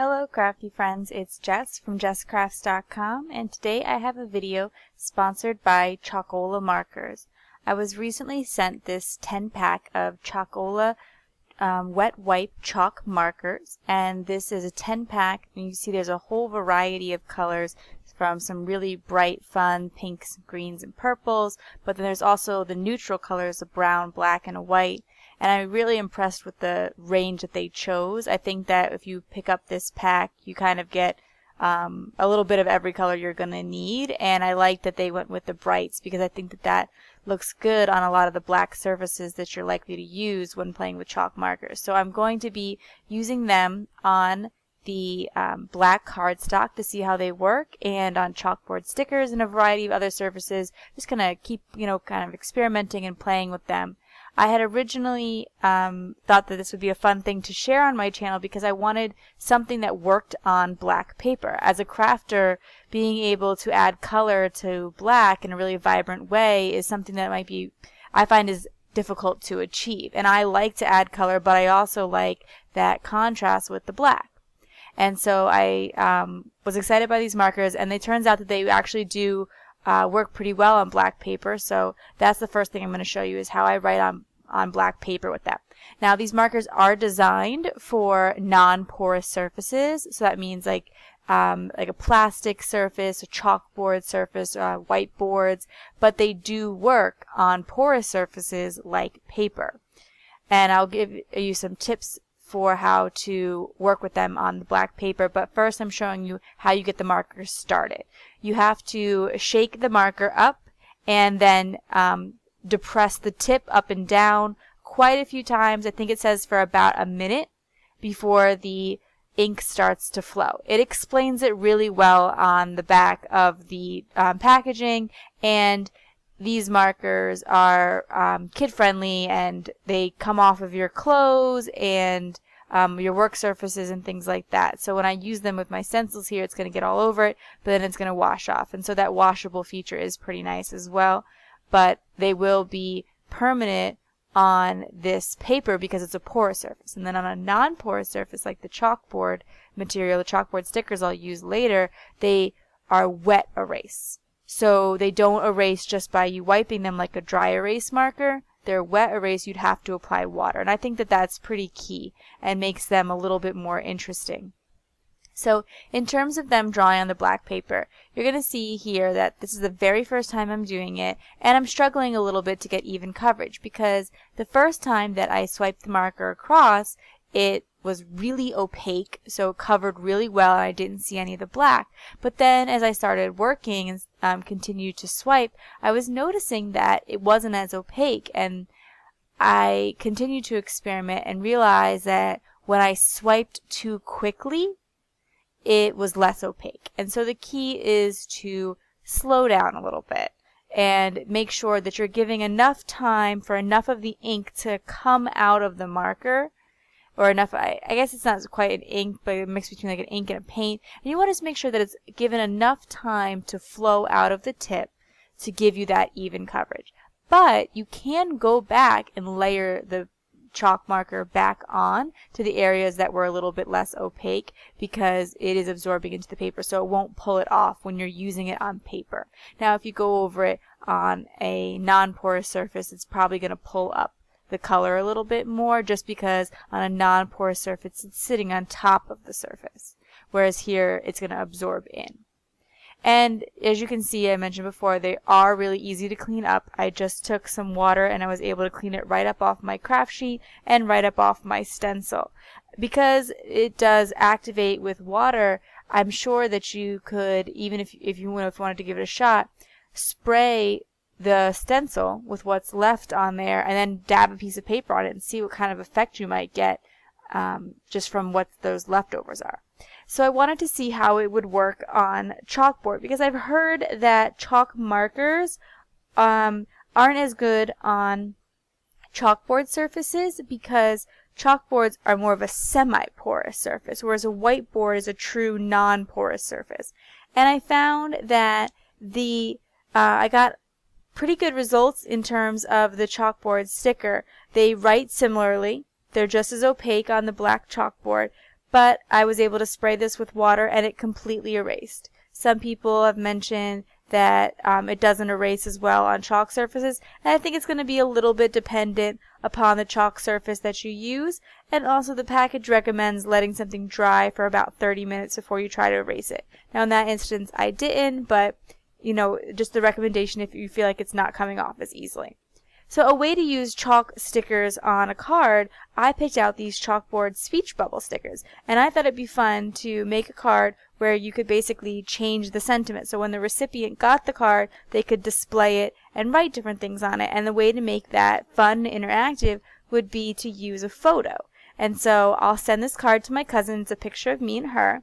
Hello crafty friends, it's Jess from jesscrafts.com and today I have a video sponsored by Chalkola markers. I was recently sent this 10 pack of Chalkola um, wet wipe chalk markers and this is a 10 pack and you see there's a whole variety of colors from some really bright fun pinks, greens, and purples but then there's also the neutral colors of brown, black, and a white and I'm really impressed with the range that they chose. I think that if you pick up this pack, you kind of get um, a little bit of every color you're going to need, and I like that they went with the brights because I think that that looks good on a lot of the black surfaces that you're likely to use when playing with chalk markers. So I'm going to be using them on the um, black cardstock to see how they work and on chalkboard stickers and a variety of other surfaces. Just going to keep, you know, kind of experimenting and playing with them. I had originally um, thought that this would be a fun thing to share on my channel because I wanted something that worked on black paper. As a crafter, being able to add color to black in a really vibrant way is something that might be, I find is difficult to achieve. And I like to add color, but I also like that contrast with the black. And so I um, was excited by these markers, and it turns out that they actually do uh, work pretty well on black paper. So that's the first thing I'm going to show you is how I write on on black paper with them. Now these markers are designed for non-porous surfaces, so that means like um, like a plastic surface, a chalkboard surface, uh, whiteboards, but they do work on porous surfaces like paper. And I'll give you some tips for how to work with them on the black paper, but first I'm showing you how you get the markers started. You have to shake the marker up and then um, depress the tip up and down quite a few times. I think it says for about a minute before the ink starts to flow. It explains it really well on the back of the um, packaging and these markers are um, kid friendly and they come off of your clothes and um, your work surfaces and things like that. So when I use them with my stencils here, it's going to get all over it, but then it's going to wash off. And so that washable feature is pretty nice as well but they will be permanent on this paper because it's a porous surface. And then on a non-porous surface like the chalkboard material, the chalkboard stickers I'll use later, they are wet erase. So they don't erase just by you wiping them like a dry erase marker. They're wet erase, you'd have to apply water. And I think that that's pretty key and makes them a little bit more interesting. So in terms of them drawing on the black paper, you're going to see here that this is the very first time I'm doing it, and I'm struggling a little bit to get even coverage because the first time that I swiped the marker across, it was really opaque, so it covered really well, and I didn't see any of the black. But then as I started working and um, continued to swipe, I was noticing that it wasn't as opaque, and I continued to experiment and realized that when I swiped too quickly, it was less opaque. And so the key is to slow down a little bit and make sure that you're giving enough time for enough of the ink to come out of the marker or enough I, I guess it's not quite an ink but a mix between like an ink and a paint and you want to make sure that it's given enough time to flow out of the tip to give you that even coverage but you can go back and layer the chalk marker back on to the areas that were a little bit less opaque because it is absorbing into the paper so it won't pull it off when you're using it on paper. Now if you go over it on a non-porous surface it's probably going to pull up the color a little bit more just because on a non-porous surface it's sitting on top of the surface whereas here it's going to absorb in. And as you can see, I mentioned before, they are really easy to clean up. I just took some water and I was able to clean it right up off my craft sheet and right up off my stencil. Because it does activate with water, I'm sure that you could, even if, if you wanted to give it a shot, spray the stencil with what's left on there and then dab a piece of paper on it and see what kind of effect you might get um, just from what those leftovers are. So I wanted to see how it would work on chalkboard because I've heard that chalk markers um, aren't as good on chalkboard surfaces because chalkboards are more of a semi-porous surface, whereas a whiteboard is a true non-porous surface. And I found that the uh, I got pretty good results in terms of the chalkboard sticker. They write similarly. They're just as opaque on the black chalkboard, but I was able to spray this with water and it completely erased. Some people have mentioned that um, it doesn't erase as well on chalk surfaces. And I think it's going to be a little bit dependent upon the chalk surface that you use. And also the package recommends letting something dry for about 30 minutes before you try to erase it. Now in that instance I didn't, but you know, just the recommendation if you feel like it's not coming off as easily. So a way to use chalk stickers on a card, I picked out these chalkboard speech bubble stickers. And I thought it'd be fun to make a card where you could basically change the sentiment. So when the recipient got the card, they could display it and write different things on it. And the way to make that fun and interactive would be to use a photo. And so I'll send this card to my cousin. It's a picture of me and her.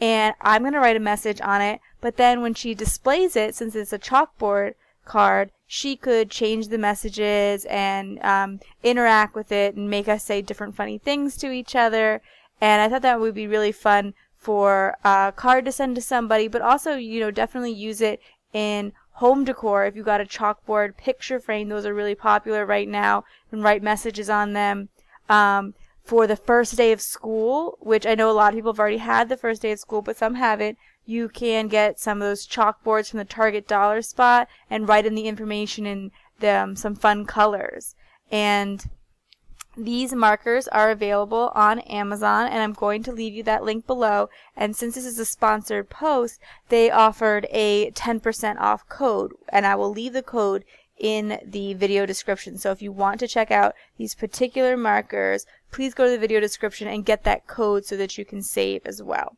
And I'm going to write a message on it. But then when she displays it, since it's a chalkboard card, she could change the messages and um, interact with it and make us say different funny things to each other. And I thought that would be really fun for a card to send to somebody, but also, you know, definitely use it in home decor. If you got a chalkboard picture frame, those are really popular right now, and write messages on them. Um, for the first day of school, which I know a lot of people have already had the first day of school, but some haven't, you can get some of those chalkboards from the Target dollar spot and write in the information in them some fun colors. And these markers are available on Amazon and I'm going to leave you that link below. And since this is a sponsored post, they offered a 10% off code and I will leave the code in the video description. So if you want to check out these particular markers, please go to the video description and get that code so that you can save as well.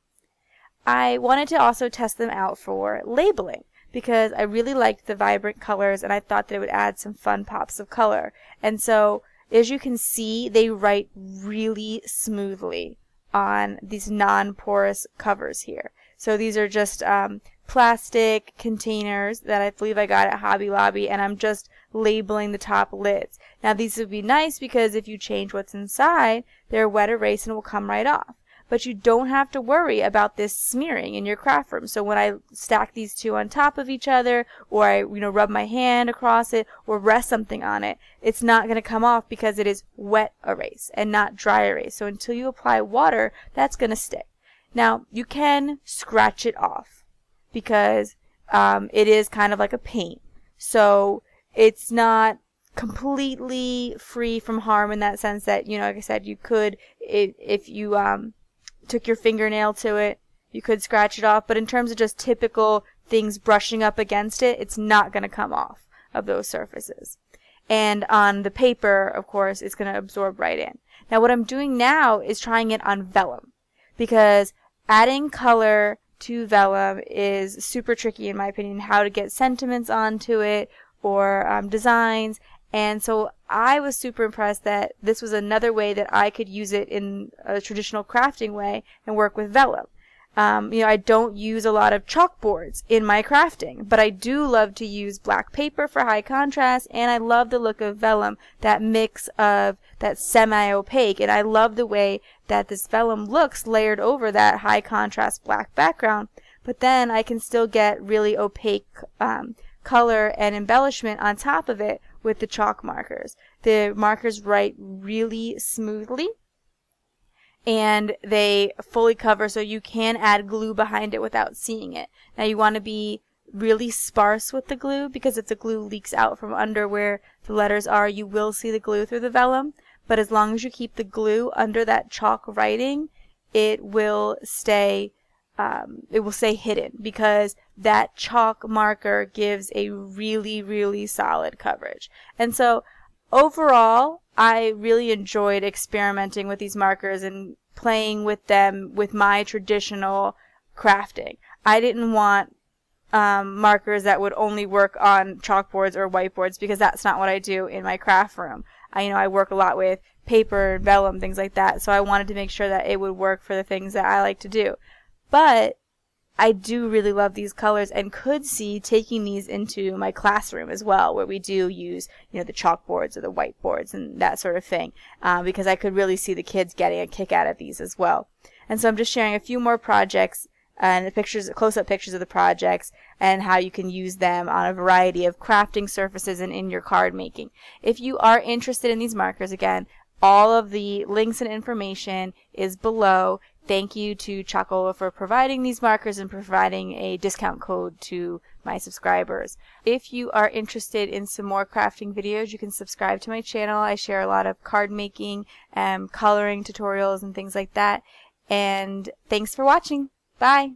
I wanted to also test them out for labeling because I really liked the vibrant colors and I thought that it would add some fun pops of color. And so, as you can see, they write really smoothly on these non-porous covers here. So these are just um, plastic containers that I believe I got at Hobby Lobby and I'm just labeling the top lids. Now these would be nice because if you change what's inside, they're wet erase and will come right off but you don't have to worry about this smearing in your craft room. So when I stack these two on top of each other, or I, you know, rub my hand across it, or rest something on it, it's not going to come off because it is wet erase and not dry erase. So until you apply water, that's going to stick. Now, you can scratch it off because um, it is kind of like a paint. So it's not completely free from harm in that sense that, you know, like I said, you could, if, if you, um, took your fingernail to it, you could scratch it off. But in terms of just typical things brushing up against it, it's not going to come off of those surfaces. And on the paper, of course, it's going to absorb right in. Now what I'm doing now is trying it on vellum because adding color to vellum is super tricky in my opinion, how to get sentiments onto it or um, designs and so I was super impressed that this was another way that I could use it in a traditional crafting way and work with vellum. Um, you know, I don't use a lot of chalkboards in my crafting, but I do love to use black paper for high contrast, and I love the look of vellum, that mix of that semi-opaque, and I love the way that this vellum looks layered over that high contrast black background, but then I can still get really opaque um, color and embellishment on top of it with the chalk markers. The markers write really smoothly and they fully cover so you can add glue behind it without seeing it. Now you want to be really sparse with the glue because if the glue leaks out from under where the letters are, you will see the glue through the vellum. But as long as you keep the glue under that chalk writing, it will stay um, it will say hidden because that chalk marker gives a really, really solid coverage. And so overall, I really enjoyed experimenting with these markers and playing with them with my traditional crafting. I didn't want um, markers that would only work on chalkboards or whiteboards because that's not what I do in my craft room. I, you know, I work a lot with paper, and vellum, things like that. So I wanted to make sure that it would work for the things that I like to do. But I do really love these colors and could see taking these into my classroom as well, where we do use, you know, the chalkboards or the whiteboards and that sort of thing, uh, because I could really see the kids getting a kick out of these as well. And so I'm just sharing a few more projects and the pictures, close-up pictures of the projects and how you can use them on a variety of crafting surfaces and in your card making. If you are interested in these markers, again, All of the links and information is below. Thank you to Chalkola for providing these markers and providing a discount code to my subscribers. If you are interested in some more crafting videos, you can subscribe to my channel. I share a lot of card making and coloring tutorials and things like that. And thanks for watching. Bye!